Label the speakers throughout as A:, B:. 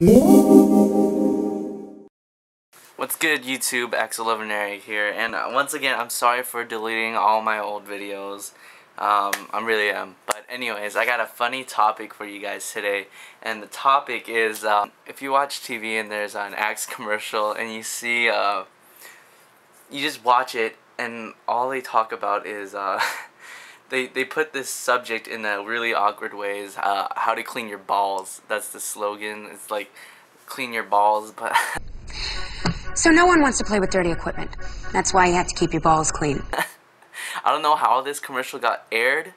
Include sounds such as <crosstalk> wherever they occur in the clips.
A: What's good YouTube, Axel Lovinaria here, and uh, once again, I'm sorry for deleting all my old videos. Um, I really am. But anyways, I got a funny topic for you guys today, and the topic is, um, if you watch TV and there's an Axe commercial, and you see, uh, you just watch it, and all they talk about is, uh, <laughs> they, they put this subject in a really awkward ways, uh, how to clean your balls. That's the slogan. It's like, clean your balls, but... <laughs>
B: so no one wants to play with dirty equipment. That's why you have to keep your balls clean. <laughs>
A: I don't know how this commercial got aired,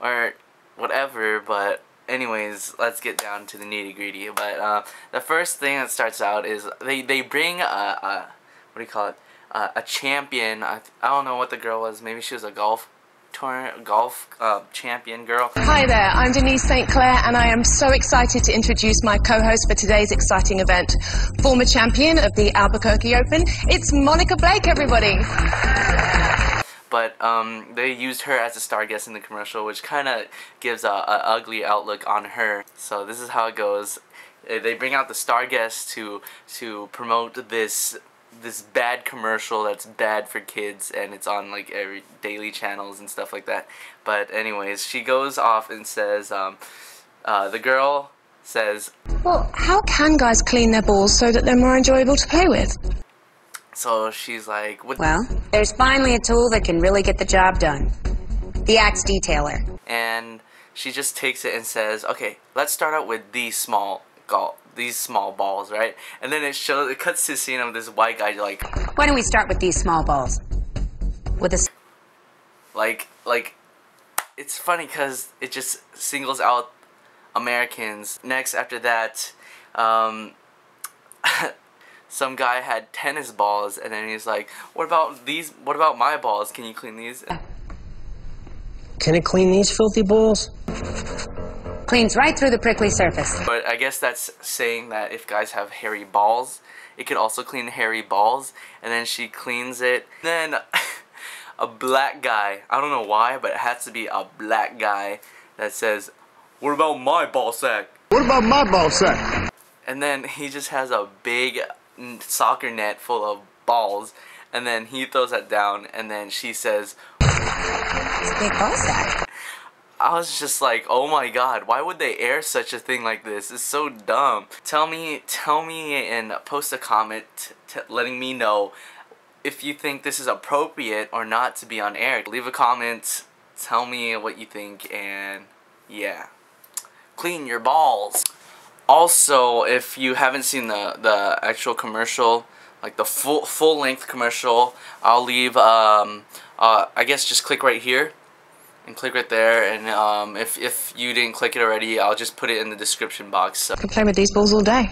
A: or whatever, but anyways, let's get down to the nitty gritty. But uh, the first thing that starts out is they, they bring a, a what do you call it, uh, a champion, I, I don't know what the girl was, maybe she was a golf tour, golf uh, champion girl.
C: Hi there, I'm Denise St. Clair and I am so excited to introduce my co-host for today's exciting event. Former champion of the Albuquerque Open, it's Monica Blake everybody!
A: But um, they used her as a star guest in the commercial, which kind of gives a, a ugly outlook on her. So this is how it goes. They bring out the star guest to to promote this this bad commercial that's bad for kids and it's on like every daily channels and stuff like that. But anyways she goes off and says um, uh, the girl says
C: well how can guys clean their balls so that they're more enjoyable to play with?
A: So she's like
B: well there's finally a tool that can really get the job done. The axe detailer.
A: And she just takes it and says okay let's start out with the small golf these small balls, right? And then it shows, it cuts to a scene of this white guy like.
B: Why don't we start with these small balls? With a.
A: Like, like, it's funny because it just singles out Americans. Next, after that, um, <laughs> some guy had tennis balls, and then he's like, "What about these? What about my balls? Can you clean these?"
D: Can it clean these filthy balls?
B: Cleans right through the prickly surface.
A: But I guess that's saying that if guys have hairy balls, it could also clean hairy balls. And then she cleans it. Then <laughs> a black guy, I don't know why, but it has to be a black guy that says, what about my ball sack?
E: What about my ball sack?
A: And then he just has a big soccer net full of balls. And then he throws that down, and then she says,
B: It's a big ball sack.
A: I was just like, oh my god, why would they air such a thing like this? It's so dumb. Tell me, tell me and post a comment letting me know if you think this is appropriate or not to be on air. Leave a comment, tell me what you think, and yeah. Clean your balls. Also, if you haven't seen the, the actual commercial, like the full full length commercial, I'll leave, um, uh, I guess just click right here and click right there and um, if, if you didn't click it already I'll just put it in the description box so.
C: Can play with these balls all day